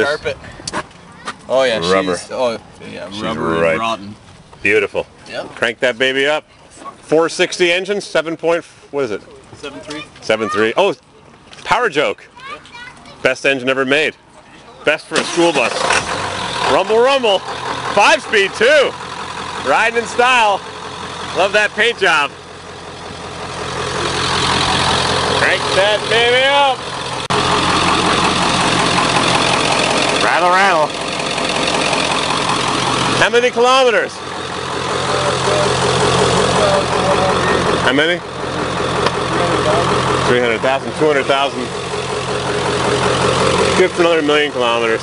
Carpet. Oh yeah, Rubber. She's, oh yeah, She's rubber oh, ripe. and rotten. Beautiful. Yep. Crank that baby up. 460 engine, 7 point, what is it? Seven three. 7.3. Oh, Power Stroke. Best engine ever made. Best for a school bus. Rumble, rumble. Five speed too. Riding in style. Love that paint job. Crank that baby up. Rattle, rattle. How many kilometers? How many? 300,000, 200,000. Good for another million kilometers.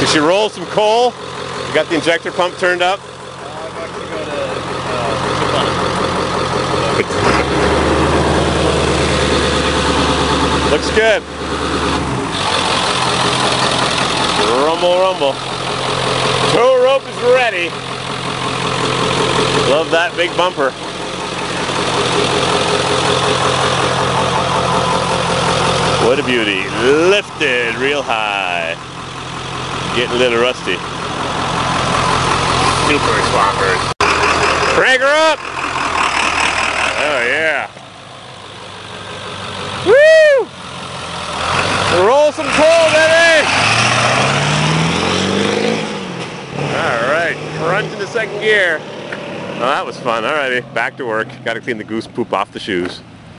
You should roll some coal. You got the injector pump turned up. Looks good. Rumble, rumble. Tow rope is ready. Love that big bumper. What a beauty. Lifted real high. Getting a little rusty. Super swampers. Crank her up! Oh yeah. Woo! Roll some coal, baby! All right, crunch into second gear. Oh, that was fun. Alrighty, back to work. Got to clean the goose poop off the shoes.